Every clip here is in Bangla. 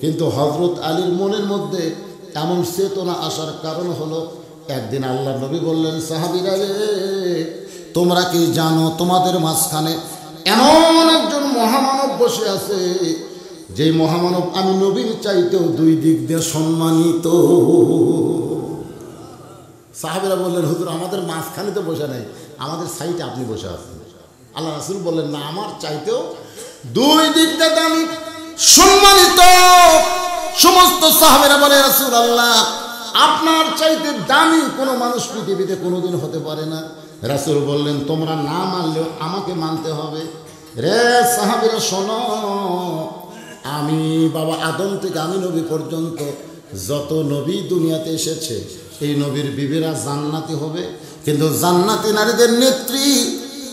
কিন্তু হজরত আলীর মনের মধ্যে এমন চেতনা আসার কারণ হলো, একদিন আল্লাহ নবী বললেন, সাহাবিরা রে, তোমরা কি জানো তোমাদের মাঝখানে এমন একজন মহামানব বসে আছে যে মহামানব আমি নবীর চাইতেও দুই দিক দিয়ে সম্মানিত? সাহাবিরা বললেন, হুজুর, আমাদের মাঝখানে তো বসে নেই, আমাদের সাইডে আপনি বসে আছেন। আল্লাহ রাসুল বললেন, না, আমার চাইতেও দুই দিক দিয়ে দামি। সম্মানিত সমস্ত সাহাবেরা বলে রাসুল আল্লাহ আপনার চাইতে দামি কোনো মানুষ পৃথিবীতে কোনোদিন হতে পারে না। রাসুল বললেন, তোমরা না মানলেও আমাকে মানতে হবে। রে সাহাবিরা, শোনো, আমি বাবা আদম থেকে আমি নবী পর্যন্ত যত নবী দুনিয়াতে এসেছে, এই নবীর বিবিরা জান্নাতি হবে। কিন্তু জান্নাতি নারীদের নেত্রী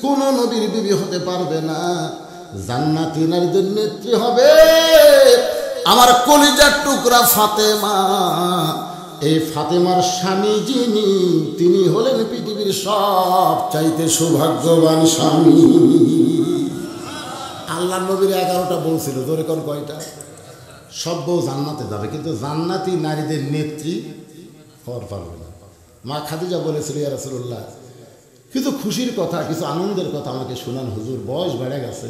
কোন নবীর বিবি হতে পারবে না। জান্নাতি নারীদের নেত্রী হবে। আমার কলিজার টুকরা ফাতেমা। এই ফাতেমার স্বামী যিনি, তিনি হলেন পৃথিবীর সব চাইতে সৌভাগ্যবান স্বামী। আল্লাহ নবীর এগারোটা বলছিল ধরে কোন কয়টা? সব বউ জান্নাতে যাবে, কিন্তু জান্নাতি নারীদের নেত্রী হওয়ার পারবে না। মা খাদিজা বলেছিল, ইয়া রাসূলুল্লাহ, কিছু খুশির কথা, কিছু আনন্দের কথা আমাকে শোনান, হুজুর, বয়স বেড়ে গেছে।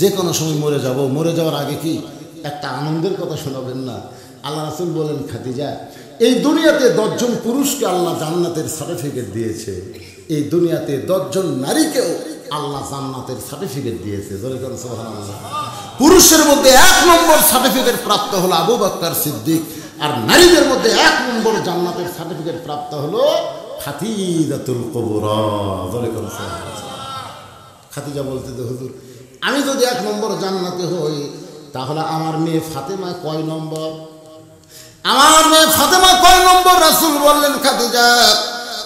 যে কোনো সময় মরে যাব। মরে যাওয়ার আগে কি একটা আনন্দের কথা শোনাবেন না? আল্লাহ রাসুল বলেন, খাদিজা, এই দুনিয়াতে দশজন পুরুষকে আল্লাহ জান্নাতের সার্টিফিকেট দিয়েছে। এই দুনিয়াতে দশজন নারীকেও আল্লাহ জান্নাতের সার্টিফিকেট দিয়েছে। পুরুষের মধ্যে এক নম্বর সার্টিফিকেট প্রাপ্ত হলো আবু বাক্কার সিদ্দিক, আর নারীদের মধ্যে এক নম্বর জান্নাতের সার্টিফিকেট প্রাপ্ত হলো খাতিজাতুল কবরা। খাতিজা বলতে হুজুর আমি যদি এক নম্বর জান্নাতে হই, তাহলে আমার মেয়ে ফাতেমা কয় নম্বর? আমার মেয়ে ফাতেমা কয় নম্বর? রাসুল বললেন খাতিজা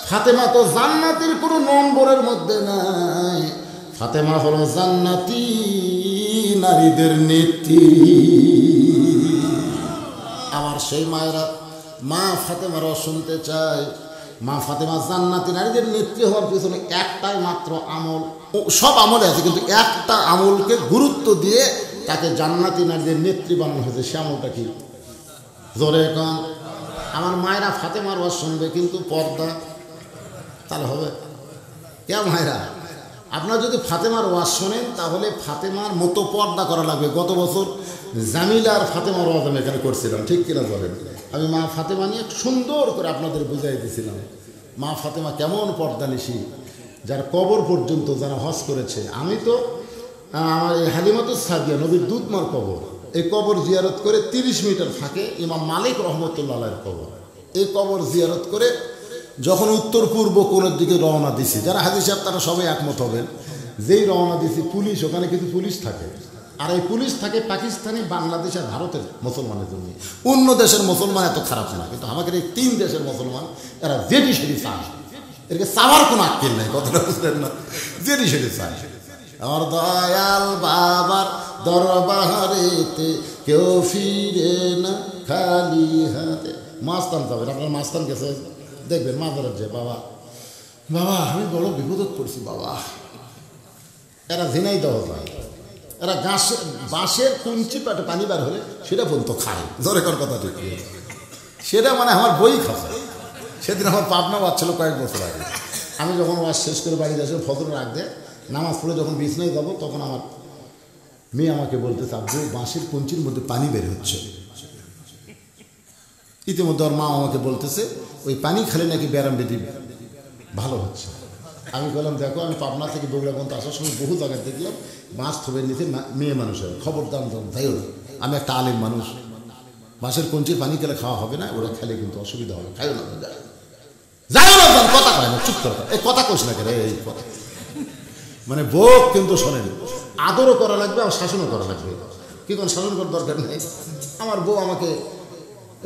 ফাতেমা তো জান্নাতের কোনো নম্বরের মধ্যে নাই। ফাতেমা হলো জান্নাতি নারীদের নেত্রী। আমার সেই মায়েরা, মা ফাতেমারও শুনতে চায়। মা ফাতেমা জান্নাতি নারীদের নেত্রী হওয়ার পিছনে একটাই মাত্র আমল। সব আমলে আছে, কিন্তু একটা আমলকে গুরুত্ব দিয়ে তাকে জান্নাতি নারীদের নেত্রী বানানো হয়েছে। সে আমলটা কি? জোরে কম আমার মায়েরা ফাতেমার ওয়াজ শুনবে, কিন্তু পর্দা, তাহলে হবে। কে মায়েরা? আপনার যদি ফাতেমার ওয়াজ শোনেন, তাহলে ফাতেমার মতো পর্দা করা লাগবে। গত বছর জামিলা আর ফাতেমার ওয়াজ আমি এখানে করছিলাম, ঠিক কিনা বলেন? আমি মা ফাতেমা নিয়ে সুন্দর করে আপনাদের বুঝাই দিয়েছিলাম মা ফাতেমা কেমন পর্দা নিশি যার কবর পর্যন্ত যারা হজ করেছে, আমি তো আমার এই হালিমাতুস সাদিয়া, নবীর দুধমার কবর, এই কবর জিয়ারত করে তিরিশ মিটার ফাঁকে ইমাম মালিক রহমতুল্লাহ কবর। এই কবর জিয়ারত করে যখন উত্তর পূর্ব কোণের দিকে রওনা দিছি, যারা হাজির সাহেব, তারা সবাই একমত হবেন, যেই রওনা দিছি পুলিশ, ওখানে কিন্তু পুলিশ থাকে। আর এই পুলিশ থাকে পাকিস্তানি, বাংলাদেশ আর ভারতের মুসলমানের জন্য। অন্য দেশের মুসলমান এত খারাপ না, কিন্তু আমাদের এই তিন দেশের মুসলমান, এরা যেটি সেটি চায় এরকে চাওয়ার কোনো আক্কেল নাই, কথাটা বুঝলেন না? যেটি সেটি চায়। আমার দয়াল বাবার দরবারেতে কেউ ফিরে না, খালি হাতে মাস্তান যাবেন আপনার মাস্তান গেছে, দেখবেন মাজারের যে বাবা। বাবা, আমি বড় বিপদত পড়ছি, বাবা। এরা ঝিনাই দেওয়া যায়। এরা গাছে, বাঁশের কুঞ্চি পেটে পানি বার হলে সেটা পর্যন্ত খায়। জোরে কর কথা ঠিক সেটা মানে আমার বই খাওয়া সেদিন আমার পাবনা বাচ্চালো কয়েক বছর আগে। আমি যখন ওয়াজ শেষ করে বাড়িতে আসে ফজর রাখ দেয় নামাজ পড়ে যখন বিছনায় যাব, তখন আমার মেয়ে আমাকে বলতেছে আব্বু বাঁশের কঞ্চির মধ্যে পানি বের হচ্ছে। ইতিমধ্যে ওর মা আমাকে বলতেছে, ওই পানি খেলে নাকি ব্যারাম বেদি ভালো হচ্ছে? আমি বললাম, দেখো, আমি পাবনা থেকে বগুড়া পর্যন্ত আসার সময় বহু জায়গায় দেখলাম বাঁশ থবের নিচে মা- মেয়ে মানুষের খবরদার যাইও আমি একটা আলেম মানুষ। বাঁশের কঞ্চির পানি খেলে খাওয়া হবে না, ওরা খেলে কিন্তু অসুবিধা হবে। খাইও না যাই না কথা কয় না, চুপ করে। এই কথা কোস না কেন, এই কথা। মানে বোক কিন্তু শোনেন আদরও করা লাগবে আর শাসনও করা লাগবে। কি কোন শাসন করার দরকার নেই? আমার বউ আমাকে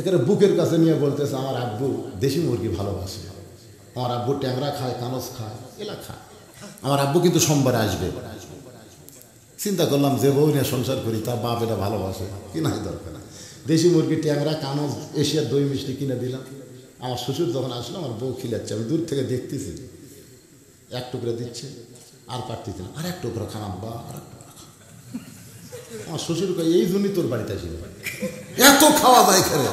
এখানে বুকের কাছে নিয়ে বলতেছে, আমার আব্বু দেশি মুরগি ভালোবাসে। আমার আব্বু ট্যাংরা খায় কানস খায়, এলা খায়। আমার আব্বু কিন্তু সোমবারে আসবে। চিন্তা করলাম যে বউ নিয়ে সংসার করি, তার বাপ এটা ভালোবাসে। কি নাই দরকার দেশি মুরগি ট্যাংরা কানস এশিয়ার দই মিষ্টি কিনে দিলাম। আমার শ্বশুর যখন আসলো, আমার বউ খিলাচ্ছে। আমি দূর থেকে দেখতেছি। এক টুকরা দিচ্ছে, আর কাটতেছে না আর এক টুকরা খান বা আর এক টুকরা। আমার শ্বশুর এই জন্যই তোর বাড়িতে আসিল এত খাওয়া যায় খেলে।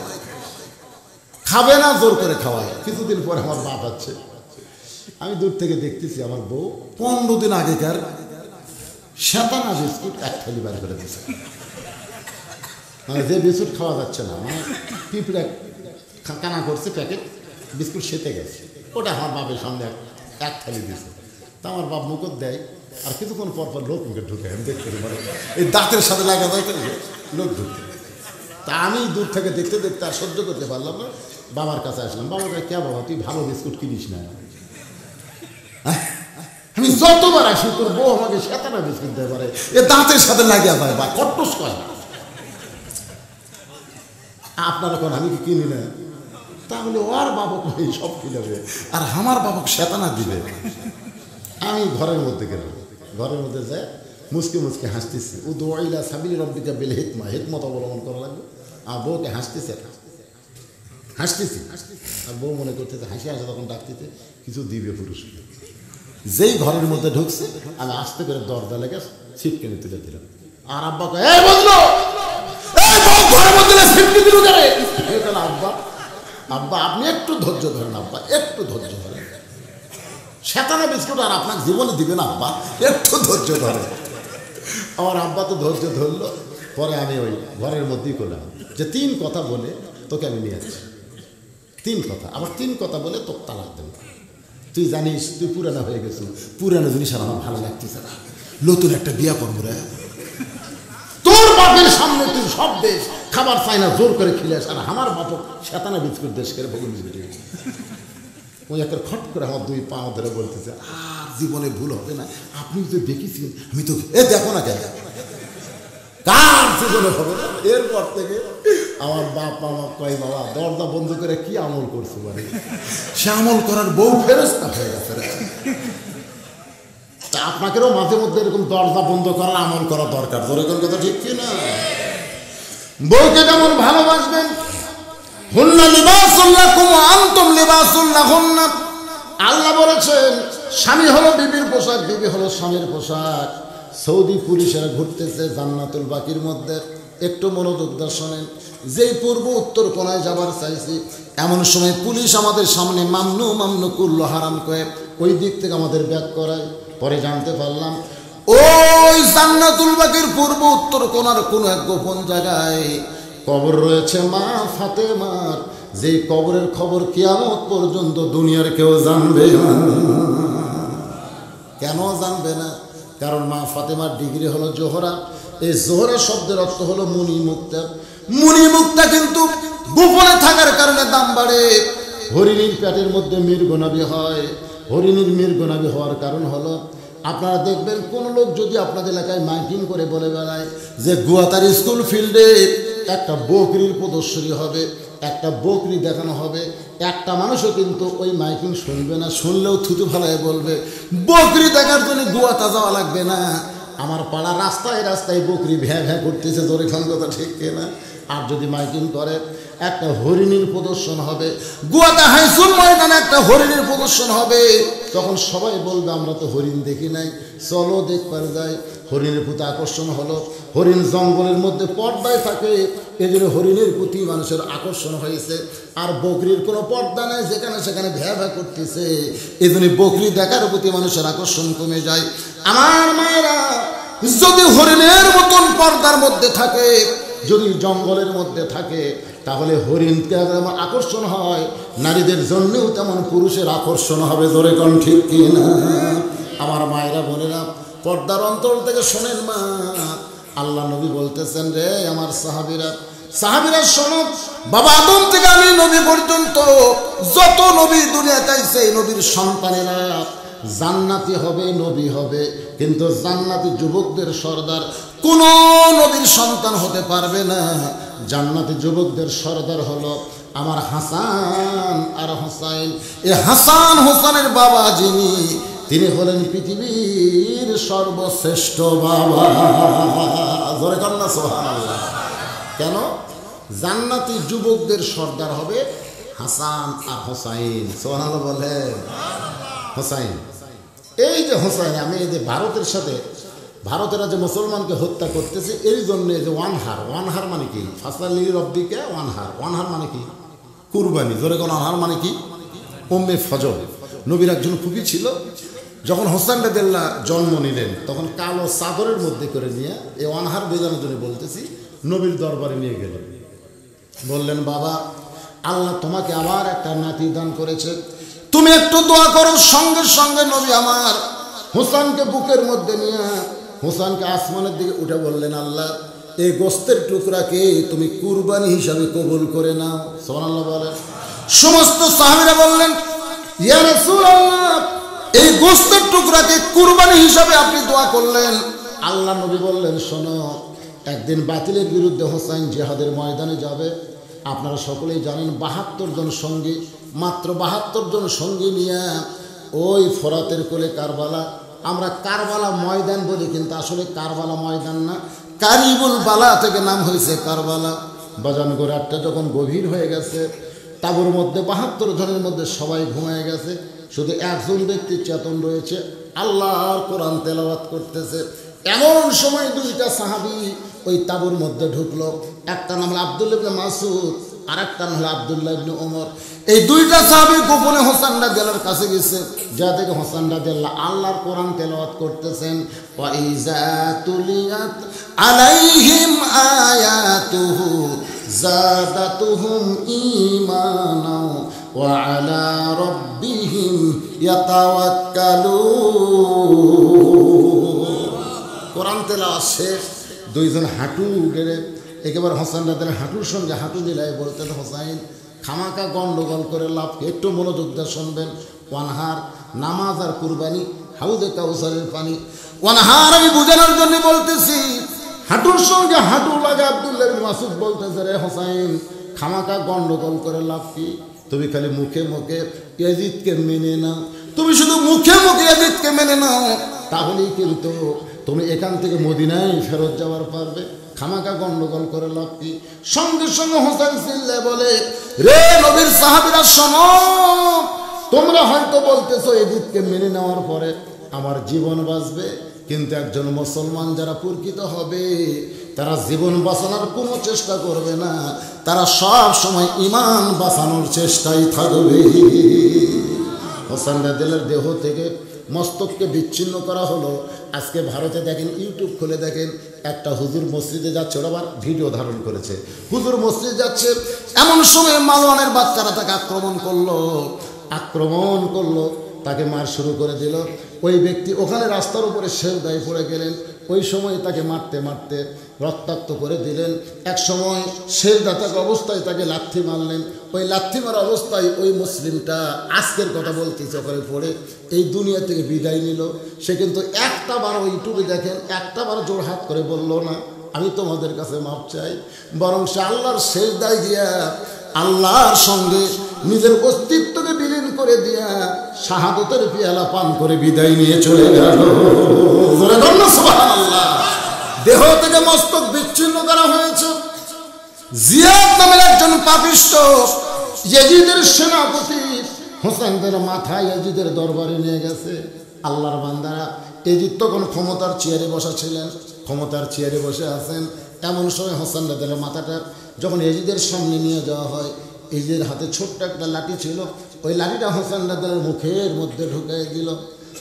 খাবে না, জোর করে খাওয়ায়। কিছুদিন পরে আমার বাপ আছে আমি দূর থেকে দেখতেছি, আমার বউ পনেরো দিন আগেকার শ্যাতানা বিস্কুট এক থালি বার করে দিয়েছে। যে বিস্কুট খাওয়া যাচ্ছে না মানে পিঁপড়ে কানা করছে প্যাকেট বিস্কুট সেতে গেছে। ওটা আমার বাপের সামনে এক থালি দিয়েছে তা আমার বাপ মুখত দেয়, আর কিছুক্ষণ পর পর লোক মুখে ঢুকে, আমি দেখতে পারি মানে এই দাঁতের সাথে লাগা যায় লোক ঢুকতে তা আমি দূর থেকে দেখতে দেখতে আর সহ্য করতে পারলাম না, বাবার কাছে আসলাম, বাবা কে বাবা, তুই ভালো বিস্কুট কিনিস না? আমি যতবার আসি, তোর বউ আমাকে সেতানা বিস্কুট দেয় পারে এ দাঁতের সাথে লাগিয়া যায় বা কট্টস করে আপনারা কোন আমি কি কিনি না তাহলে ওর বাবক এই সব কিনাবে আর আমার বাবক শেতানা দিবে। আমি ঘরের মধ্যে গেলাম। ঘরের মধ্যে যায় মুসকে মুসকে হাসতেছি। ও দোয়াইলা সাবিল রব্বিকা বেল হেকমা। হেকমত অবলম্বন করা লাগবে। আর বউকে হাসতেছে হাসতেছি। আর বউ মনে করতেছে, হাসি হাসে তখন ডাকতেছে, কিছু দিবে পুরুষ যেই ঘরের মধ্যে ঢুকছে, আমি আস্তে করে দরজা লেগে ছিটকে তুলে দিলাম। আর আব্বা কয় এই বদলো এই বউ ঘরের দিল আব্বা? আব্বা, আপনি একটু ধৈর্য ধরেন আব্বা, একটু ধৈর্য ধরেন। শেতানা বিস্কুট আর আপনার জীবনে দিবে না আব্বা, একটু ধৈর্য ধরে আমার আব্বা তো ধৈর্য ধরলো, পরে আমি ওই ঘরের মধ্যেই করলাম। যে তিন কথা বলে তোকে আমি নিয়ে আসছি। তিন কথা, আবার তিন কথা বলে তোকে তালাক দেবো। তুই জানিস, তুই পুরানো হয়ে গেছিস, পুরানো জিনিস আর আমার ভালো লাগতেছে না। নতুন একটা বিয়া করব রে। তোর বাপের সামনে তুই সব দেশ। খাবার চাই না, জোর করে খেলে আর আমার বাপ শেতানা বিস্কুট দেশ করে ভগুন ওই একটা খট করে আমার দুই পা ধরে বলতেছে, আর জীবনে ভুল হবে না, আপনি তো দেখেছেন আমি তো এ দেখো না কেন? কার জীবনে হবে না? এরপর থেকে আমার বাপ আমার কয় বাবা দরজা বন্ধ করে কি আমল করছ মানে সে আমল করার বউ ফেরস্তা হয়ে গেছে আপনাকেও মাঝে মধ্যে এরকম দরজা বন্ধ করার আমল করা দরকার ধরে কোন কথা ঠিক কি না বউকে যেমন ভালোবাসবেন। হুন্না লিবাসুল্লাহ কুম আন্তম লিবাসুল্লাহ হুন্না আল্লাহ বলেছেন, স্বামী হলো বিবির পোশাক, বিবি হলো স্বামীর পোশাক। সৌদি পুলিশেরা ঘুরতেছে জান্নাতুল বাকির মধ্যে। একটু মনোযোগ দিয়ে শোনেন। যেই পূর্ব উত্তর কোনায় যাবার চাইছি, এমন সময় পুলিশ আমাদের সামনে মামনু মামনু করল হারাম করে ওই দিক থেকে আমাদের ব্যাক করায়। পরে জানতে পারলাম ওই জান্নাতুল বাকির পূর্ব উত্তর কোনার কোন এক গোপন জায়গায় কবর রয়েছে মা ফাতেমার। যে কবরের খবর কিয়ামত পর্যন্ত দুনিয়ার কেউ জানবে না। কেন জানবে না? কারণ মা ফাতেমার ডিগ্রি হলো জোহরা। এই জোহরা শব্দের অর্থ হলো মুনি মুক্তা মুনি মুক্তা কিন্তু গোপনে থাকার কারণে দাম বাড়ে। হরিণীর পেটের মধ্যে মীরগোনাবি হয়। হরিণীর মীরগোনাবি হওয়ার কারণ হলো আপনারা দেখবেন কোন লোক যদি আপনাদের এলাকায় মাইকিং করে বলে বেড়ায় যে গুয়াতার স্কুল ফিল্ডে একটা বকরির প্রদর্শনী হবে, একটা বকরি দেখানো হবে, একটা মানুষও কিন্তু ওই মাইকিং শুনবে না, শুনলেও থুতু ফেলায় বলবে, বকরি দেখার জন্য গুয়াতা যাওয়া লাগবে না। আমার পাড়া রাস্তায় রাস্তায় বকরি ভ্যাঁ ভ্যা করতেছে জোরে খান কথা ঠিক না আর যদি মাইকিং করে, একটা হরিণীর প্রদর্শন হবে। গুয়াতে হাইসুল ময়দানে একটা হরিণীর প্রদর্শন হবে। তখন সবাই বলবে, আমরা তো হরিণ দেখি নাই। চলো দেখবার যাই। হরিণের প্রতি আকর্ষণ হলো। হরিণ জঙ্গলের মধ্যে পর্দায় থাকে। এই জন্য হরিণের প্রতি মানুষের আকর্ষণ হয়েছে। আর বকরির কোনো পর্দা নাই, যেখানে সেখানে ভ্যা ভ্যা করতেছে। এই জন্য বকরি দেখার প্রতি মানুষের আকর্ষণ কমে যায়। আমার মায়েরা, যদি হরিণের মতন পর্দার মধ্যে থাকে যদি জঙ্গলের মধ্যে থাকে, তাহলে হরিণকে যেমন আকর্ষণ হয়, নারীদের জন্যও তেমন পুরুষের আকর্ষণ হবে। জোরে কন ঠিক কিনা আমার মায়েরা বোনেরা, পর্দার অন্তর থেকে শোনেন মা। আল্লাহ নবী বলতেছেন রে আমার সাহাবিরা সাহাবিরা শোনো, বাবা আদম থেকে আমি নবী পর্যন্ত যত নবী দুনিয়াতে আইছে, এই নবীর সন্তানেরা জান্নাতি হবে, নবী হবে। কিন্তু জান্নাতি যুবকদের সর্দার কোন নবীর সন্তান হতে পারবে না। জান্নাতি যুবকদের সর্দার হলো আমার হাসান আর হোসাইন। এ হাসান হোসানের বাবা যিনি, তিনি হলেন পৃথিবীর সর্বশ্রেষ্ঠ বাবা। ধরে কন্যা সোহান কেন? জান্নাতি যুবকদের সর্দার হবে হাসান আর হোসাইন। সোহান বলে হোসাইন। এই যে হোসাইন, আমি এই যে ভারতের সাথে ভারতেরা যে মুসলমানকে হত্যা করতেছে, এই জন্যে যে ওয়ান হার ওয়ান হার মানে কি? ওয়ান হার ওয়ান হার মানে কি? কুরবানি। জোরে কোন আনহার মানে কি? ওম্মে ফজল। নবীর একজন খুবই ছিল, যখন হোসান রাদেল্লা জন্ম নিলেন, তখন কালো চাদরের মধ্যে করে নিয়ে এই অনহার বেজানোর জন্য বলতেছি, নবীর দরবারে নিয়ে গেলেন বললেন, বাবা, আল্লাহ তোমাকে আবার একটা নাতি দান করেছে। তুমি একটু দোয়া করো, সঙ্গে সঙ্গে নবী আমার হোসানকে বুকের মধ্যে নিয়ে হোসানকে আসমানের দিকে উঠে বললেন, আল্লাহ, এই গোস্তের টুকরাকে তুমি কুরবানি হিসাবে কবুল করে নাও। সোহানাল্লাহ বলেন। সমস্ত সাহাবিরা বললেন এই গোস্তের টুকরাকে কুরবানি হিসাবে আপনি দোয়া করলেন। আল্লাহ নবী বললেন, শোনো, একদিন বাতিলের বিরুদ্ধে হোসাইন জেহাদের ময়দানে যাবে। আপনারা সকলেই জানেন, বাহাত্তর জন সঙ্গী, মাত্র বাহাত্তর জন সঙ্গী নিয়ে ওই ফরাতের কোলে কারবালা আমরা কারবালা ময়দান বলি, কিন্তু আসলে কারবালা ময়দান না। কারিবুল বালা থেকে নাম হয়েছে কারবালা। বাজান গোরাটটা যখন গভীর হয়ে গেছে তাবুর মধ্যে বাহাত্তর জনের মধ্যে সবাই ঘুমায় গেছে। শুধু একজন ব্যক্তি চেতন রয়েছে, আল্লাহর কোরআন তেলাওয়াত করতেছে। এমন সময় দুইটা সাহাবি ওই তাবুর মধ্যে ঢুকলো। একটা নাম হলো আবদুল্লাহ ইবনে মাসুদ আর একটা নাম হলো আবদুল্লাহ ওমর এই দুইটা সাহাবি গোপনে হোসান রাদিয়াল্লাহর কাছে গেছে। যা থেকে হোসান রাদিয়াল্লাহ আল্লাহর কোরআন তেলাওয়াত করতেছেন। ওয়া ইজা তুলিয়াত আলাইহিম আয়াতুহু জাদাতুহুম ঈমানা ওয়া আলা রাব্বিহিম ইয়াতাওয়াক্কালুন। কোরআন তেলাওয়াত শেষ। দুইজন হাঁটু গেড়ে একেবারে হোসান রাতের হাঁটুর সঙ্গে হাঁটু দিলাই বলতেন, হোসাইন খামাকা গন্ডগোল করে লাভ একটু মনোযোগ দিয়ে শুনবেন। ওয়ানহার নামাজ আর কুরবানি, হাউদে কাউসারের পানি। ওয়ানহার, আমি বোঝানোর জন্য বলতেছি, হাঁটুর সঙ্গে হাঁটু লাগা আবদুল্লাহ মাসুদ বলতেছে, রে হোসাইন, খামাকা গন্ডগোল করে লাভ কি? তুমি খালি মুখে মুখে ইয়াজিদকে মেনে নাও। তুমি শুধু মুখে মুখে ইয়াজিদকে মেনে নাও, তাহলেই কিন্তু তুমি এখান থেকে মদিনায় ফেরত যাওয়ার পারবে। খামাকা গন্ডগোল করে কি? সঙ্গে সঙ্গে হোসেন সিল্লে বলে, রে নবীর সাহাবিরা, শোনো, তোমরা হয়তো বলতেছো এদিককে মেনে নেওয়ার পরে আমার জীবন বাঁচবে, কিন্তু একজন মুসলমান যারা পুরকিত হবে, তারা জীবন বাঁচানোর কোনো চেষ্টা করবে না, তারা সব সময় ইমান বাঁচানোর চেষ্টাই থাকবে। হোসেন রাদিয়াল্লাহর দেহ থেকে মস্তককে বিচ্ছিন্ন করা হলো। আজকে ভারতে দেখেন, ইউটিউব খুলে দেখেন, একটা হুজুর মসজিদে যাচ্ছে আবার ভিডিও ধারণ করেছে। হুজুর মসজিদ যাচ্ছে, এমন সময় মালওয়ানের বাচ্চারা তাকে আক্রমণ করল। আক্রমণ করল, তাকে মার শুরু করে দিল। ওই ব্যক্তি ওখানে রাস্তার উপরে সেলদায় পড়ে গেলেন। ওই সময় তাকে মারতে মারতে রক্তাক্ত করে দিলেন। এক সময় শেরদাতাক অবস্থায় তাকে লাথি মারলেন। ওই লাথি মারা অবস্থায় ওই মুসলিমটা আজকের কথা বলতেছে ওখানে পড়ে, এই দুনিয়া থেকে বিদায় নিল। সে কিন্তু একটা বার ইউটিউবে দেখেন, একটা বার জোর হাত করে বলল, না, আমি তোমাদের কাছে মাপ চাই। বরং সে আল্লাহর শেষ দায় দিয়া আল্লাহর সঙ্গে নিজের অস্তিত্বকে বিলীন করে দিয়া শাহাদতের পেয়ালা পান করে বিদায় নিয়ে চলে গেল। দেহ থেকে মস্তক বিচ্ছিন্ন করা হয়েছে। জিয়াদ নামের একজন পাপিষ্ট ইয়েজিদের সেনাপতি হোসেনদের মাথায় এজিদের দরবারে নিয়ে গেছে। আল্লাহর বান্দারা এজিদ তখন ক্ষমতার চেয়ারে বসা ছিলেন, ক্ষমতার চেয়ারে বসে আছেন। এমন সময় হোসেন রাদের মাথাটা যখন এজিদের সামনে নিয়ে যাওয়া হয় এজিদের হাতে ছোট্ট একটা লাঠি ছিল। ওই লাঠিটা হোসেন রাদের মুখের মধ্যে ঢুকে দিল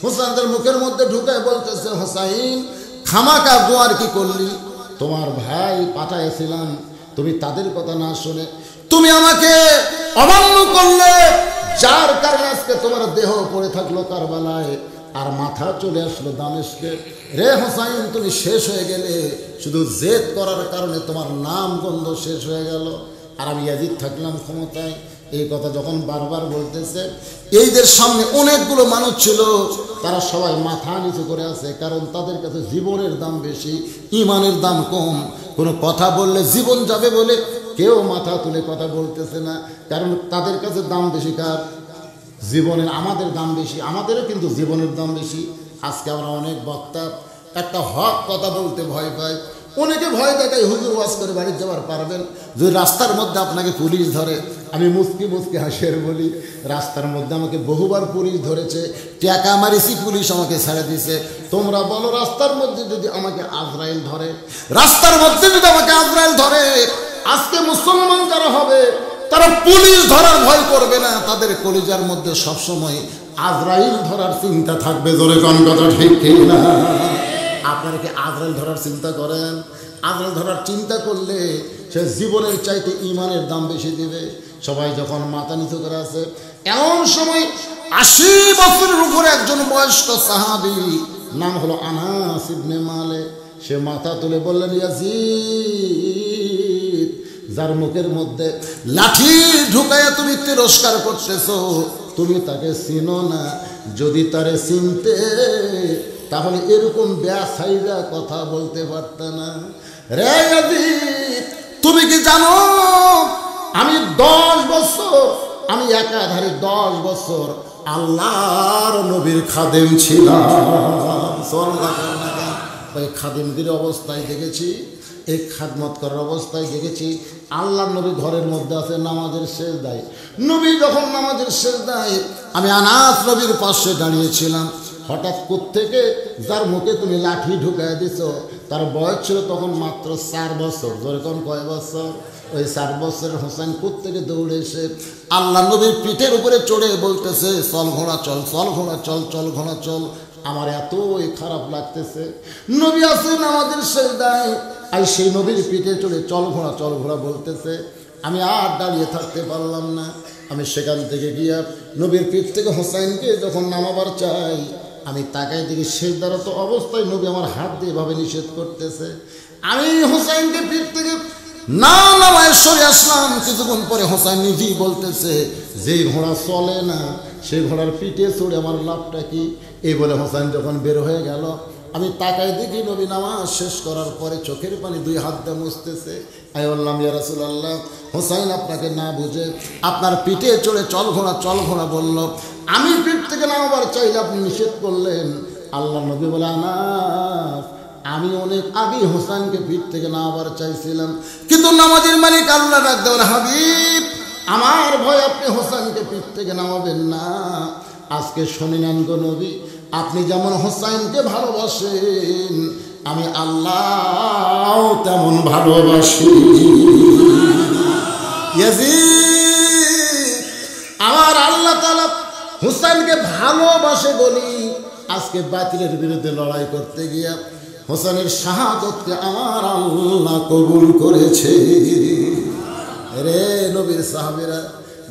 হোসেনদের মুখের মধ্যে ঢুকায় বলতেছে, হোসাইন খামাকা গোয়ার কি করলি? তোমার ভাই পাঠাইছিলাম, তুমি তাদের কথা না শুনে, তুমি আমাকে অমান্য করলে। যার কারণে আজকে তোমার দেহ পড়ে থাকল কারবালায় আর মাথা চলে আসলো দামেশকে। রে হোসাইন, তুমি শেষ হয়ে গেলে, শুধু জেদ করার কারণে তোমার নাম গন্ধ শেষ হয়ে গেল। আর আমি ইয়াজিদ থাকলাম ক্ষমতায়। এই কথা যখন বারবার বলতেছে, এইদের সামনে অনেকগুলো মানুষ ছিল, তারা সবাই মাথা নিচু করে আছে, কারণ তাদের কাছে জীবনের দাম বেশি, ইমানের দাম কম। কোনো কথা বললে জীবন যাবে বলে কেউ মাথা তুলে কথা বলতেছে না, কারণ তাদের কাছে দাম বেশি কার? জীবনের আমাদের দাম বেশি, আমাদেরও কিন্তু জীবনের দাম বেশি। আজকে আমরা অনেক বক্তা, একটা হক কথা বলতে ভয় পাই। অনেকে ভয় দেখায় হুজুর ওয়াজ করে বাড়ি যাওয়ার পারবেন। যদি রাস্তার মধ্যে আপনাকে পুলিশ ধরে, আমি মুসকি মুসকি হাসিয়ার বলি, রাস্তার মধ্যে আমাকে বহুবার পুলিশ ধরেছে, টাকা মারিছি, পুলিশ আমাকে ছেড়ে দিছে। তোমরা বলো, রাস্তার মধ্যে যদি আমাকে আজরাইল ধরে, রাস্তার মধ্যে যদি আমাকে আজরাইল ধরে, আজকে মুসলমান যারা হবে, তারা পুলিশ ধরার ভয় করবে না। তাদের কলিজার মধ্যে সবসময় আজরাইল ধরার চিন্তা থাকবে, জোরে কোন কথা ঠিক ঠিক না আপনারা কি আজরাইল ধরার চিন্তা করেন। আজরাইল ধরার চিন্তা করলে সে জীবনের চাইতে ইমানের দাম বেশি দেবে। সবাই যখন মাথা নিচু করে আছে, এমন সময় আশি বছরের উপরে একজন বয়স্ক সাহাবি, নাম হলো আনাস ইবনে মালে, সে মাথা তুলে বললেন, ইয়াজিদ, যার মুখের মধ্যে লাঠি ঢুকাইয়া তুমি তিরস্কার করতেছো, তুমি তাকে চিনো না। যদি তারে চিনতে তাহলে এরকম ব্যাসাইরা কথা বলতে পারত না। রে তুমি কি জানো, আমি দশ বছর, আমি একাধারে দশ বছর আল্লাহর নবীর খাদেম ছিলাম। ওই খাদেমদের অবস্থায় দেখেছি, এই খাদমত করার অবস্থায় দেখেছি আল্লাহ নবী ঘরের মধ্যে আছে, নামাজের শেষ দায় নবী যখন নামাজের শেষ দায় আমি আনাস নবীর পাশে দাঁড়িয়েছিলাম। হঠাৎ থেকে যার মুখে তুমি লাঠি ঢুকাই দিছ, তার বয়স ছিল তখন মাত্র চার বছর। যেরকম কয় বছর? ওই চার বছরের হোসেন থেকে দৌড়ে এসে আল্লাহ নবীর পিঠের উপরে চড়ে বলতেছে, চল ঘোড়া, চল চল ঘোড়া, চল চল ঘোড়া, চল। আমার এতই খারাপ লাগতেছে। নবী আসেন আমাদের সেই দায় আর সেই নবীর পিঠে চড়ে চল ঘোড়া চল ঘোড়া বলতেছে। আমি আর দাঁড়িয়ে থাকতে পারলাম না। আমি সেখান থেকে গিয়া নবীর পিঠ থেকে হোসাইনকে যখন নামাবার চাই আমি তাকাই দেখি শেষ দ্বারা তো অবস্থায় নবী আমার হাত দিয়ে এভাবে নিষেধ করতেছে। আমি হোসাইনকে ফির থেকে না নামায় সরে আসলাম। কিছুক্ষণ পরে হোসাইন নিজেই বলতেছে যে ঘোড়া চলে না, সেই ঘোড়ার পিঠে চড়ে আমার লাভটা কি? এই বলে হোসাইন যখন বের হয়ে গেল আমি তাকাই দেখি নবী নামাজ শেষ করার পরে চোখের পানি দুই হাত দিয়ে মুছতেছে। আই বললাম, ইয়া রাসূলুল্লাহ, হোসাইন আপনাকে না বুঝে আপনার পিঠে চড়ে চল ঘোড়া চল ঘোড়া বলল, আমি পিঠ থেকে নামাবার চাইলে আপনি নিষেধ করলেন। আল্লাহ নবী বলে, আনাস, আমি অনেক আগে হোসাইনকে পিঠ থেকে নামাবার চাইছিলাম, কিন্তু নামাজের মালিক আল্লাহ ডাক দেবেন হাবিব, আমার ভয় আপনি হোসাইনকে পিঠ থেকে নামাবেন না। আজকে শুনে নেন গো নবী আপনি যেমন হোসাইনকে ভালোবাসেন, আমি আল্লাহ তেমন ভালোবাসি। আমার আল্লাহ তালা হুসাইনকে ভালোবাসে বলি। আজকে বাতিলের বিরুদ্ধে লড়াই করতে গিয়া হোসেনের শাহাদতকে আমার আল্লাহ কবুল করেছে। রে নবীর সাহাবেরা,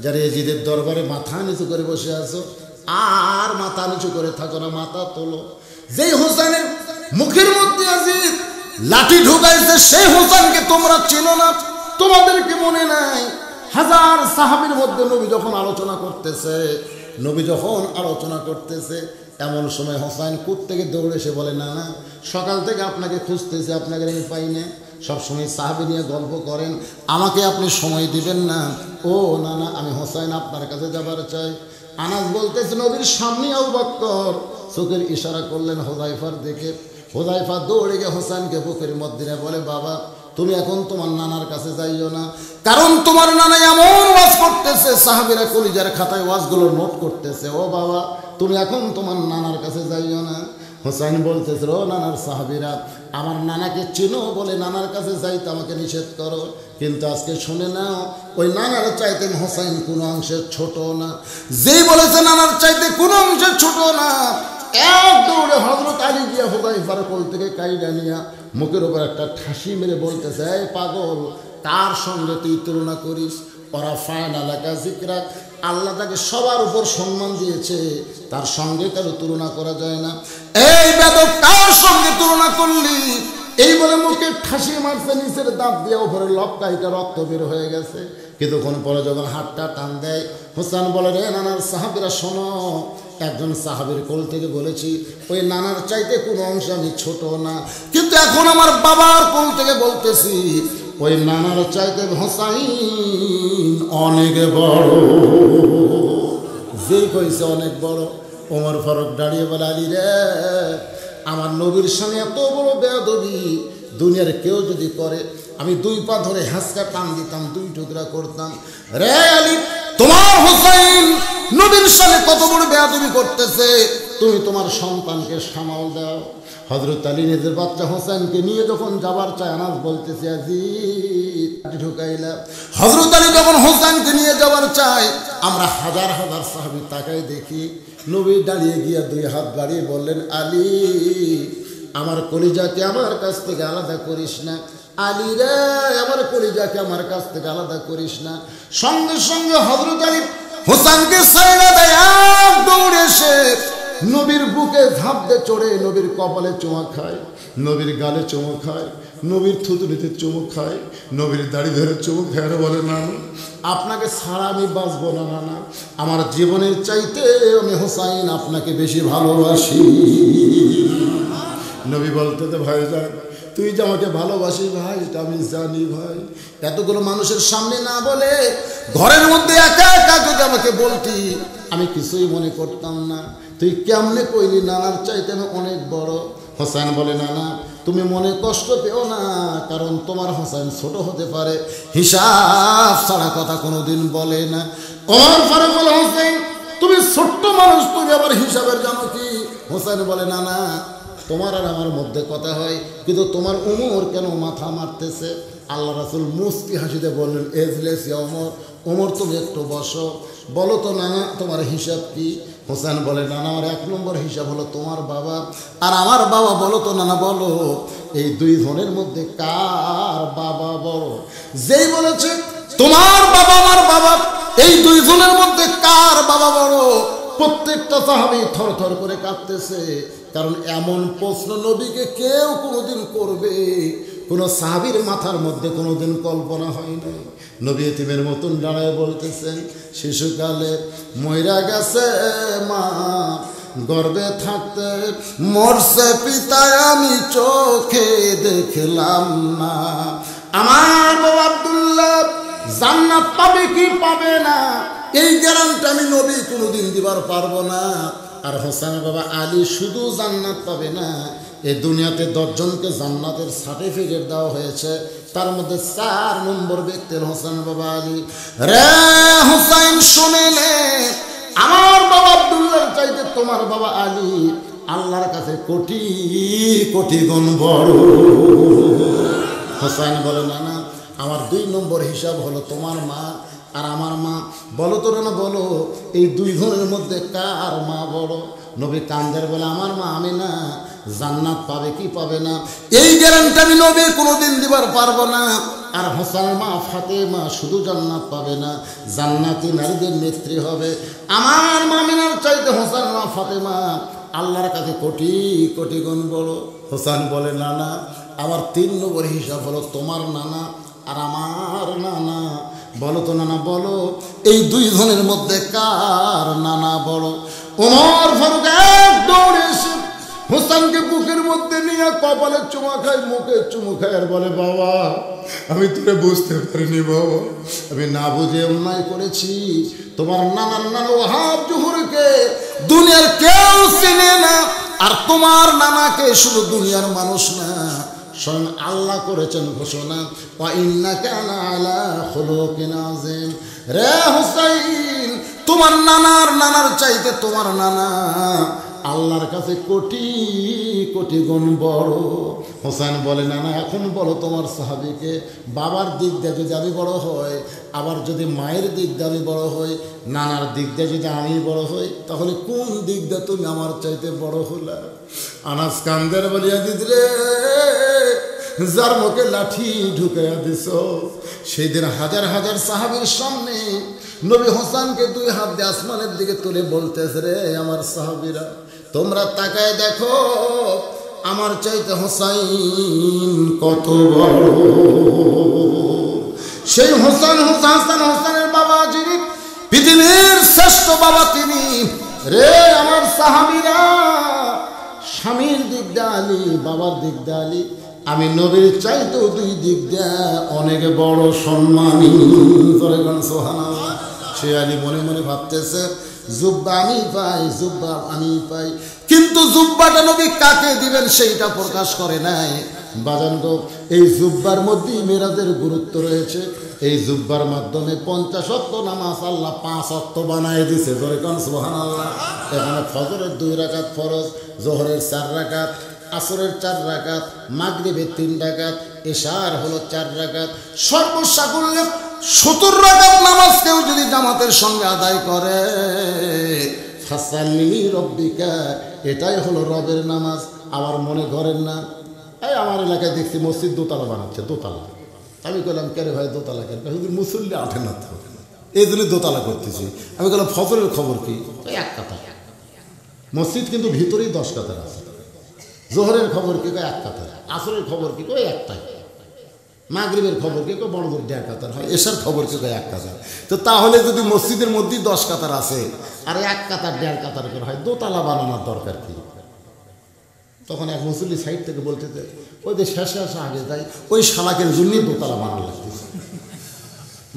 যারা এজিদের দরবারে মাথা নিচু করে বসে আছো আর মাথা নিচু করে থাকো না, মাথা তোলো। যেই হোসেনের মুখের মধ্যে আজিদ লাঠি ঢুকাইছে, সেই হোসেনকে তোমরা চেনো না তোমাদেরকে মনে নাই? হাজার সাহাবির মধ্যে নবী যখন আলোচনা করতেছে, নবী যখন আলোচনা করতেছে, এমন সময় হোসাইন কুত থেকে দৌড়ে এসে বলে, না না, সকাল থেকে আপনাকে খুঁজতেছে, আপনাকে আমি পাই না। সবসময় সাহাবি নিয়ে গল্প করেন, আমাকে আপনি সময় দিবেন না। ও, না না, আমি হোসাইন আপনার কাছে যাবার চাই। আনাজ বলতেছে, নবীর সামনে আউ বক্কর। চোখের ইশারা করলেন হোজাইফার দেখে হোজাইফা দৌড়ে গিয়ে হোসাইনকে বুকের মধ্যে বলে, বাবা, তুমি এখন তোমার নানার কাছে যাইও না। কারণ তোমার নানা এমন ওয়াজ করতেছে, সাহাবিরা কলিজার খাতায় ওয়াজগুলো নোট করতেছে। ও বাবা, তুমি এখন তোমার নানার কাছে যাইও না। হোসাইন বলতেছে, ও নানার সাহাবিরা, আমার নানাকে চিনো বলে নানার কাছে যাইতে আমাকে নিষেধ করো। কিন্তু আজকে শুনে নাও ওই নানার চাইতে হোসাইন কোনো অংশে ছোট না। যেই বলেছে নানার চাইতে কোনো অংশে ছোট না, এক দৌড়ে হজরত আলী গিয়া হোদাইফার কোল থেকে কাইডা নিয়া মুখের উপর একটা ঠাসি মেরে বলতেছে, এই পাগল কার সঙ্গে তুই তুলনা করিস, ওরা ফায়ন এলাকা জিকরা। আল্লাহ তাকে সবার উপর সম্মান দিয়েছে, তার সঙ্গে কারও তুলনা করা যায় না। এই বেদক কার সঙ্গে তুলনা করলি এই বলে মুখে ঠাসি মারছে, নিচের দাঁত দিয়ে উপরে লপকাইটা রক্ত বের হয়ে গেছে। কিছুক্ষণ পরে যখন হাতটা টান দেয়, হোসেন বলে, রে নানার সাহাবিরা, শোনো, একজন সাহাবের কোল থেকে বলেছি, ওই নানার চাইতে কোনো অংশ আমি ছোট না। কিন্তু এখন আমার বাবার কোল থেকে বলতেছি, ওই নানার চাইতে হোসাইন অনেক বড়। যেই কইছে অনেক বড়। ওমর ফারুক দাঁড়িয়ে বলে, আলী রে আমার নবীর সঙ্গে এত বড় বেদবি দুনিয়ার কেউ যদি করে, আমি দুই পা ধরে হ্যাঁসকা টান দিতাম, দুই টুকরা করতাম। রে আলী, তোমার হোসাইন নবীর সালে কত বড় বেয়াদবি করতেছে। তুমি তোমার সন্তানকে সামাল দাও। হজরত আলী নিজের বাচ্চা হোসেনকে নিয়ে যখন যাবার চায়, আনাজ বলতেছে, আজিজ ঢুকাইলা হজরত আলী যখন হোসেনকে নিয়ে যাবার চায়, আমরা হাজার হাজার সাহাবি তাকাই দেখি নবী দাঁড়িয়ে গিয়ে দুই হাত বাড়িয়ে বললেন, আলী, আমার কলিজাকে আমার কাছ থেকে আলাদা করিস না। আলী রে, আমার কলিজাকে আমার কাছ থেকে আলাদা করিস না। সঙ্গে সঙ্গে হজরত আলী হোসেনকে সাইরা দেয় দৌড়ে এসে নবীর বুকে ঝাঁপ দিয়ে চড়ে, নবীর কপালে চুমা খায়, নবীর গালে চুমু খায়। নবীর থুতুনিতে চুমু খায়, নবীর দাড়ি ধরে চুমু খায় বলে না। আপনাকে ছাড়া আমি বাঁচবো না না না। আমার জীবনের চাইতে আমি হোসাইন আপনাকে বেশি ভালোবাসি। নবী বলতে তো ভাই যান, তুই যে আমাকে ভালোবাসি ভাই, এটা আমি জানি ভাই। এতগুলো মানুষের সামনে না বলে, ঘরের মধ্যে একা একা যদি আমাকে বলতি, আমি কিছুই মনে করতাম না। তুই কেমনে কইলি, নানার চাইতে আমি অনেক বড়। হোসেন বলে, নানা তুমি মনে কষ্ট পেও না, কারণ তোমার হোসেন ছোট হতে পারে। হিসাব ছাড়া কথা কোনোদিন বলে না। ওমর ফারুক বলে, হোসেন, তুমি ছোট্ট মানুষ, তুমি আবার হিসাবের জানো কি? হোসেন বলে, না না, তোমার আর আমার মধ্যে কথা হয়, কিন্তু তোমার উমর কেন মাথা মারতেছে? আল্লাহ রাসুল মুস্তি হাসিতে বললেন, এজলেস ওমর ওমর তুমি একটু বসো। বলো তো না তোমার হিসাব কি? হোসেন বলে, নানা, আমার এক নম্বর হিসাব হলো তোমার বাবা। আর আমার বাবা বলো তো, নানা, বলো, এই দুই ধনের মধ্যে কার বাবা বড়? যেই বলেছে, তোমার বাবা, আমার বাবা, এই দুই জনের মধ্যে কার বাবা বড়? প্রত্যেকটা সাহাবি থর থর করে কাঁদতেছে, কারণ এমন প্রশ্ন নবীকে কেউ কোনোদিন করবে কোনো সাহাবির মাথার মধ্যে কোনোদিন কল্পনা হয়নি। নবী এতিমের মতন দাঁড়ায় বলতেছেন, শিশুকালে ময়রা গেছে মা, গর্বে থাকতে মরছে পিতায় আমি চোখে দেখলাম না। আমার বাবা আব্দুল্লাহ জান্নাত পাবে কি পাবে না? এই গ্যারান্টি আমি নবী কোনোদিন দিবার পারব না। আর হোসেন বাবা আলী শুধু জান্নাত পাবে না এই দুনিয়াতে দশজনকে জান্নাতের সার্টিফিকেট দেওয়া হয়েছে। তার মধ্যে চার নম্বর ব্যক্তির হোসেন বাবা আলী। রে হুসাইন শুনেলে আমার বাবা আব্দুল্লার চাইতে তোমার বাবা আলী আল্লাহর কাছে কোটি কোটি গুণ বড়। হোসাইন বলে, না না, আমার দুই নম্বর হিসাব হলো তোমার মা আর আমার মা। বলো তো না, বলো, এই দুই ধনের মধ্যে কার মা বড়? নবী কান্দের বলে আমার মা আমি না জান্নাত পাবে কি পাবে না? এই গ্যারান্টি আমি নবী কোনোদিন দিবার পারব না। আর হোসান মা ফাতে মা শুধু জান্নাত পাবে না জান্নাতি নারীদের নেত্রী হবে। আমার মামিনার চাইতে হোসান মা ফাতেমা আল্লাহর কাছে কোটি কোটি গুণ বড়। হোসান বলে নানা আমার তিন নম্বর হিসাব হলো তোমার নানা আর আমার নানা। বলো তো নানা বলো এই দুই ধনের মধ্যে কার নানা বড়? ওমর ফারুক এক দৌড়ে এসে হোসানকে বুকের মধ্যে নিয়ে কপালে চুমা খায়, মুখে চুমু খায় আর বলে, বাবা, আমি তোরে বুঝতে পারিনি বাবা। আমি না বুঝে অন্যায় করেছি। তোমার নানার নানা ওহাব জুহুরকে দুনিয়ার কেউ চেনে না, আর তোমার নানাকে শুধু দুনিয়ার মানুষ না। স্বয়ং আল্লাহ করেছেন ঘোষণা, ওয়া ইন্নাকা আলা খুলুকিন আযীম। রে হুসাইন, তোমার নানার নানার চাইতে তোমার নানা আল্লাহর কাছে কোটি কোটি গুণ বড়। হোসেন বলে, নানা, এখন বলো তোমার সাহাবিকে, বাবার দিক দিয়ে যদি আমি বড় হই, আবার যদি মায়ের দিক দিয়ে আমি বড় হই, নানার দিক দিয়ে যদি আমি বড় হই, তাহলে কোন দিক দিয়ে তুমি আমার চাইতে বড় হলে? আনাস কান্দের বলিয়া দিদিরে যার মুখে লাঠি ঢুকাইয়া দিস সেই দিন হাজার হাজার সাহাবির সামনে নবী হোসানকে দুই হাত দিয়ে আসমানের দিকে তুলে বলতেছে, রে আমার সাহাবিরা, তোমরা তাকায় দেখো, আমার চাইতে হোসাইন কত বড়। সেই হোসান, হাসান, হোসানের বাবা যিনি, পৃথিবীর শ্রেষ্ঠ বাবা তিনি। রে আমার সাহাবিরা, স্বামীর দিক দিয়ে আলী, বাবার দিক দিয়ে আলী আমি নবীর চাইতেও দুই দিক দিয়ে অনেক বড় সম্মানী। সোহানা সে আলী মনে মনে ভাবতেছে, জুব্বা আমি পাই, জুব্বা আমি পাই। কিন্তু জুব্বাটা নবী কাকে দিবেন সেইটা প্রকাশ করে নাই। বাজান এই জুব্বার মধ্যেই মেরাজের গুরুত্ব রয়েছে। এই জুব্বার মাধ্যমে পঞ্চাশ অক্ত নামাজ আল্লাহ পাঁচ অক্ত বানায় দিছে। ধরে কারণ সোহান আল্লাহ এখানে ফজরের দুই রাকাত ফরজ, জোহরের চার রাকাত আসরের চার রাকাত মাগরিবের তিন রাকাত, এশার হলো চার রাকাত। সর্বসাকুল্যে সত্তর রাকাত নামাজ কেউ যদি জামাতের সঙ্গে আদায় করে। রব্বিকা, এটাই হলো রবের নামাজ। আমার মনে করেন না। এই আমার এলাকায় দেখছি মসজিদ দোতলা বানাচ্ছে, দোতলা। আমি বললাম কেন ভাই, দোতলা কেন? শুধু মুসল্লি আঠে না তো। এই জন্য দোতলা করতেছি। আমি বললাম ফজরের খবর কি? এক কথা। মসজিদ কিন্তু ভিতরেই দশ কাতার আছে। জোহরের খবর কি কয় এক কাতার? আসরের খবর কি কয় একটাই মাগরিবের খবর কি কয় বড় দেড় কাতার হয়? এসার খবর কি কয় এক কাতার? তো তাহলে যদি মসজিদের মধ্যেই দশ কাতার আছে, আর এক কাতার, দেড় কাতার করে হয়, দোতলা বানানোর দরকার কি? তখন এক মুসল্লি সাইড থেকে বলতেছে, ওই যে শেষে আসা আগে যাই, ওই শালাকের জন্যই দোতলা বানানো লাগতেছে।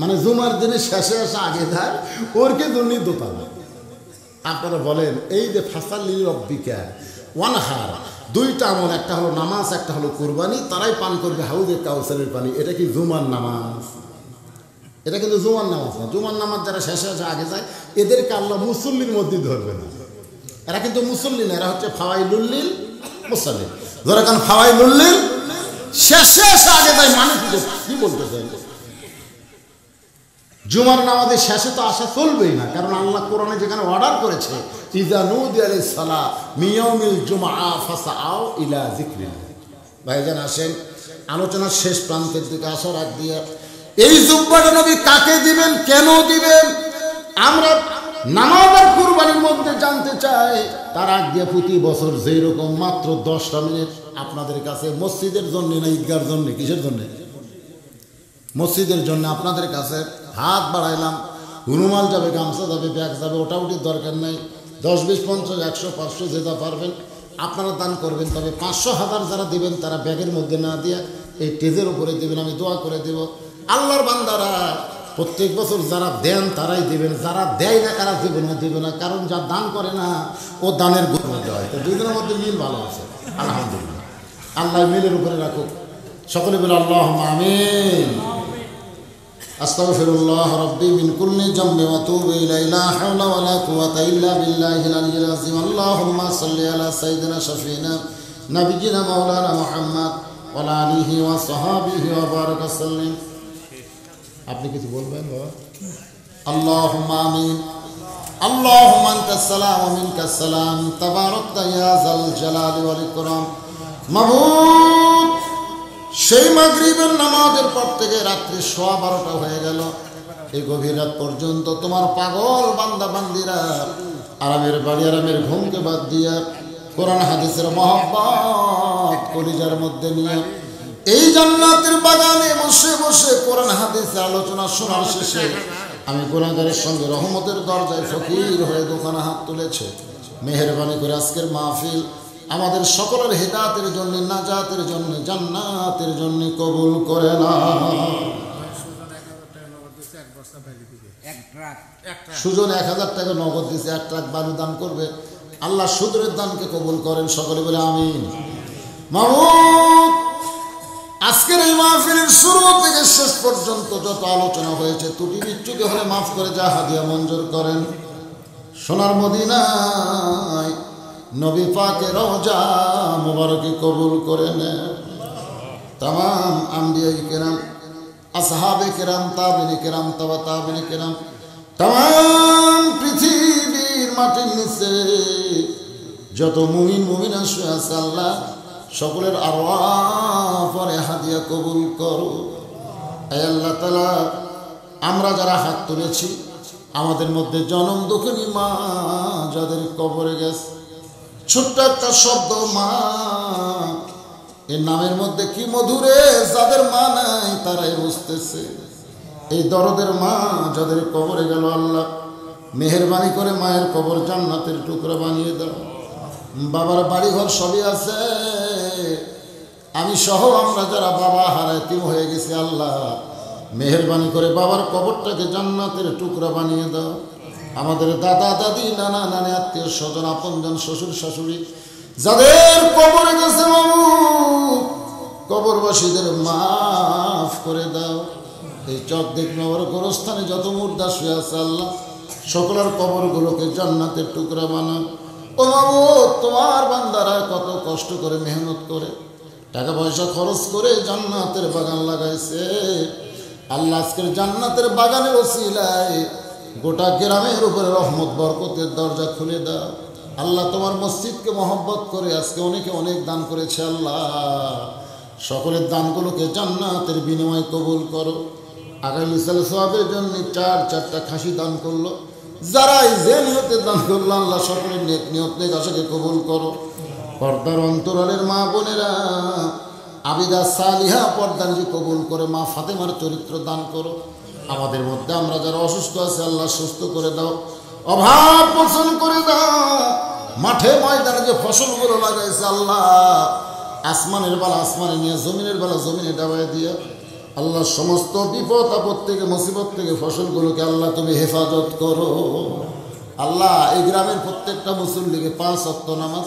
মানে জুমার দিনে শেষে আসা আগে যায় ওরকে জন্যই দোতলা। আপনারা বলেন, এই যে ফাসাল্লি রব্বিকা ওয়ান হার দুইটা আমল, একটা হলো নামাজ, একটা হলো কোরবানি। তারাই পান করবে হাউজে কাউসারের পানি। এটা কি জুমার নামাজ? এটা কিন্তু জুমার নামাজ না। জুমার নামাজ যারা শেষে আসে আগে যায়, এদেরকে আল্লাহ মুসল্লির মধ্যে ধরবে না। এরা কিন্তু মুসল্লি না, এরা হচ্ছে ফাওয়াই লুল্লিল মুসল্লি ধরে কারণ ফাওয়াই লুল্লিল শেষে এসে আগে যায় মানে কি বলতে চাই? জুমার নামাজের শেষে তো আসা চলবেই না, কারণ আল্লাহ কোরআনে যেখানে অর্ডার করেছে ইজা নুদ আলী সালা মিয়মিল জুমা ফাসা আও ইলা জিক্রিল ভাইজান আসেন আলোচনার শেষ প্রান্তের দিকে আসার আগ দিয়ে, এই জুব্বাটা নবী কাকে দিবেন, কেন দিবেন? আমরা আর কুরবানির মধ্যে জানতে চাই। তার আগ দিয়ে প্রতি বছর যেই রকম মাত্র দশটা মিনিট আপনাদের কাছে মসজিদের জন্য না ঈদগার জন্য, কিসের জন্যে? মসজিদের জন্য আপনাদের কাছে হাত বাড়াইলাম। রুমাল যাবে, গামছা যাবে, ব্যাগ যাবে ওটা উঠির দরকার নেই। দশ, বিশ, পঞ্চাশ, একশো, পাঁচশো যেটা পারবেন, আপনারা দান করবেন। তবে পাঁচশো হাজার যারা দিবেন, তারা ব্যাগের মধ্যে না দিয়ে এই টেজের উপরে দেবেন। আমি দোয়া করে দেব। আল্লাহর বান্দারা, প্রত্যেক বছর যারা দেন, তারাই দেবেন। যারা দেয় না কারা দেবে না দেবে না। কারণ যা দান করে না, ও দানের মধ্যে হয় তো দুজনের মধ্যে মিল ভালো আছে। আলহামদুলিল্লাহ। আল্লাহ মিলের উপরে রাখুক। সকলে বলে আল্লাহ আমিন। أستغفر الله ربي من كل ذنب وأتوب إليه لا حول ولا قوة إلا بالله العلي العظيم اللهم صل على سيدنا شفينا نبينا مولانا محمد وعلى آله وصحابه وبارك وسلم আপনি কিছু বলবেন বাবা اللهم آمين اللهم أنت السلام ومنك السلام تبارك يا ذا الجلال والإكرام مبعوث সেই মাগরিবের নামাজের পর থেকে রাত্রি সোয়া বারোটা হয়ে গেল। এই গভীর রাত পর্যন্ত তোমার পাগল বান্দা বান্দিরা, আরামের বাড়ি, আরামের ঘুমকে বাদ দিয়া কোরআন, হাদিসের মহব্বত কলিজার মধ্যে নিয়ে এই জান্নাতের বাগানে বসে বসে কোরআন হাদিসের আলোচনা শোনার শেষে আমি গুণাগারের সঙ্গে রহমতের দরজায় ফকির হয়ে দোকানে হাত তুলেছে। মেহরবানি করে আজকের মাহফিল আমাদের সকলের হেদাতের জন্য নাজাতের জন্য জান্নাতের জন্য কবুল করে না। সুজন এক হাজার টাকা নগদ দিছে এক ট্রাক বালু দান করবে। আল্লাহ সুদরের দানকে কবুল করেন সকলে বলে আমিন। মামুদ আজকের এই মাহফিলের শুরু থেকে শেষ পর্যন্ত যত আলোচনা হয়েছে ত্রুটি বিচ্ছুকে হলে মাফ করে যা হাদিয়া মঞ্জুর করেন। সোনার মদিনায় নবী পাকে রওজা মুবারকে কবুল করে নেন। তাম আম্বিয়া কেরাম আসহাবে কেরাম তাবিনে কেরাম তবা তাবিনে কেরাম তাম পৃথিবীর মাটির নিচে যত মুমিন মুমিন আসে আছে আল্লাহ, সকলের আরও পরে হাদিয়া কবুল করো। আয় আল্লাহ তালা আমরা যারা হাত তুলেছি, আমাদের মধ্যে জনম দুঃখিনী মা যাদের কবরে গেছে ছোট্ট একটা শব্দ, মা। এর নামের মধ্যে কি মধুরে যাদের মা নাই, তারাই বুঝতেছে। এই দরদের মা যাদের কবরে গেল আল্লাহ, মেহরবানি করে মায়ের কবর জান্নাতের টুকরা বানিয়ে দাও। বাবার বাড়িঘর সবই আছে। আমি সহ আমরা যারা বাবা হারাইতিম হয়ে গেছি, আল্লাহ, মেহরবানি করে বাবার কবরটাকে জান্নাতের টুকরা বানিয়ে দাও। আমাদের দাদা, দাদি, নানা, নানি, আত্মীয় স্বজন, আপনজন, শ্বশুর, শাশুড়ি, যাদের কবরে গেছে বাবু কবরবাসীদের মাফ করে দাও। এই চক দেখবে আমার গোরস্থানে যত মুর্দা শুয়ে আছে আল্লাহ, সকলের কবরগুলোকে জান্নাতের টুকরা বানাও। ও বাবু তোমার বান্দারা কত কষ্ট করে মেহনত করে, টাকা পয়সা খরচ করে জান্নাতের বাগান লাগাইছে। আল্লাহ আজকের জান্নাতের বাগানের ওসিলায় গোটা গ্রামের উপরে রহমত, বরকতের দরজা খুলে দাও। আল্লাহ তোমার মসজিদকে মহব্বত করে আজকে অনেকে অনেক দান করেছে আল্লাহ। সকলের দানগুলোকে জান্নাতের বিনিময় কবুল করো। আগামী সাল সোয়াবের জন্য চার, চারটা খাসি দান করল। যারাই যে নিয়তে দান করল, আল্লাহ সকলের নেক নিয়ত, নেক আশাকে কবুল করো। পর্দার অন্তরালের মা বোনেরা, আবিদা সালিহা পর্দানজি কবুল করে মা ফাতেমার চরিত্র দান করো। আমাদের মধ্যে আমরা যারা অসুস্থ আছে, আল্লাহ সুস্থ করে দাও। অভাব পোষণ করে দাও। মাঠে ময়দানে যে ফসলগুলো লাগাইছে আল্লাহ, আসমানের বেলা আসমানে নিয়ে, জমিনের বেলা জমিনে ডাবাই দিয়ে আল্লাহ সমস্ত বিপদ, আপদ থেকে, মুসিবত থেকে ফসলগুলোকে আল্লাহ তুমি হেফাজত করো। আল্লাহ, এই গ্রামের প্রত্যেকটা মুসল্লিকে পাঁচ অক্ত নামাজ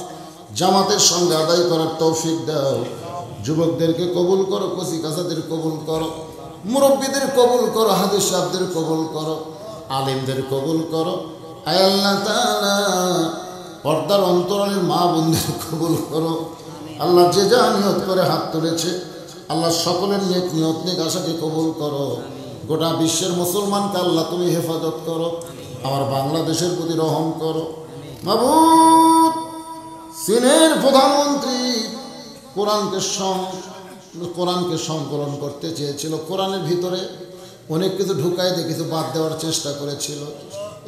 জামাতের সঙ্গে আদায় করার তৌফিক দাও। যুবকদেরকে কবুল করো, কচি কাছাদের কবুল করো। মুরব্বীদের কবুল করো, হাদিস সাহেবদের কবুল করো, আলিমদের কবুল করো। আল্লাহ পর্দার অন্তরণের মা বোনদের কবুল করো। আল্লাহ যে যা নিয়ত করে হাত তুলেছে, আল্লাহ সকলের নিয়ত নিয়ত নিক, আশাকে কবুল করো। গোটা বিশ্বের মুসলমানকে আল্লাহ তুমি হেফাজত করো। আমার বাংলাদেশের প্রতি রহম করো। মাবুদ, চীনের প্রধানমন্ত্রী কোরআনকে সং কোরআনকে সংকলন করতে চেয়েছিল। কোরআনের ভিতরে অনেক কিছু ঢুকাই দিয়ে কিছু বাদ দেওয়ার চেষ্টা করেছিল।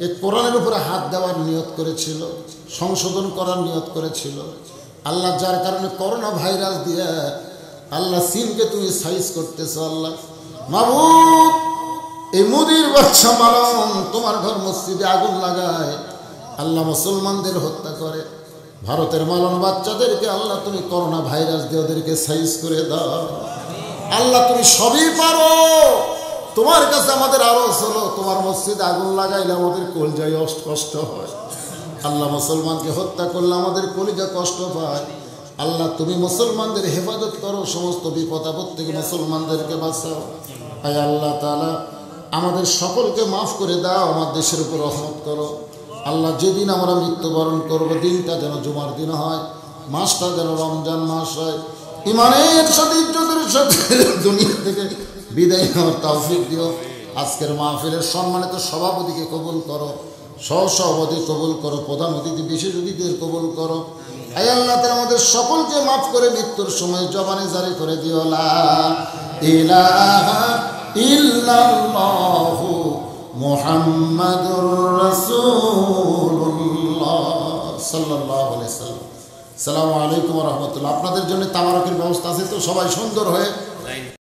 এই কোরআনের উপরে হাত দেওয়ার নিয়ত করেছিল, সংশোধন করার নিয়ত করেছিল। আল্লাহ যার কারণে করোনা ভাইরাস দিয়ে আল্লাহ সিমকে তুমি সাইজ করতেছো আল্লাহ। মাবুদ, এই মুদির বাচ্চা মালন তোমার ঘর মসজিদে আগুন লাগায়, আল্লাহ মুসলমানদের হত্যা করে। ভারতের মালন বাচ্চাদেরকে আল্লাহ তুমি করোনা ভাইরাস দিয়ে ওদেরকে সাইজ করে দাও। আল্লাহ তুমি সবই পারো। তোমার কাছে আমাদের আরও হলো তোমার মসজিদে আগুন লাগাইলে আমাদের কলজায় কষ্ট হয়। আল্লাহ মুসলমানকে হত্যা করলে আমাদের কলিজা কষ্ট পায়। আল্লাহ তুমি মুসলমানদের হেফাজত করো, সমস্ত বিপদ আপদ থেকে মুসলমানদেরকে বাঁচাও। আয় আল্লাহ তালা আমাদের সকলকে মাফ করে দাও, আমার দেশের উপর রহমত করো। আল্লাহ যেদিন আমরা মৃত্যুবরণ করব, দিনটা যেন জুমার দিন হয়, মাসটা যেন রমজান মাস হয়। ইমানের সাথে ইজ্জতের সাথে দুনিয়া থেকে বিদায় নেওয়ার তৌফিক দিও। আজকের মাহফিলের সম্মানিত সভাপতিকে কবুল করো সহ সভাপতি কবুল করো, প্রধান অতিথি, বিশেষ অতিথিদের কবুল করো। আই আল্লাহ তাআলা আমাদের সকলকে মাফ করে মৃত্যুর সময় জবানে জারি করে দিও। লা ইলাহা ইল্লাল্লাহু মুহাম্মাদুর রসুল্লাহ সালাম সাল্লাম। সালামু আলাইকুম রহমতুল্লাহ। আপনাদের জন্য তামারকের ব্যবস্থা আছে তো সবাই সুন্দর হয়ে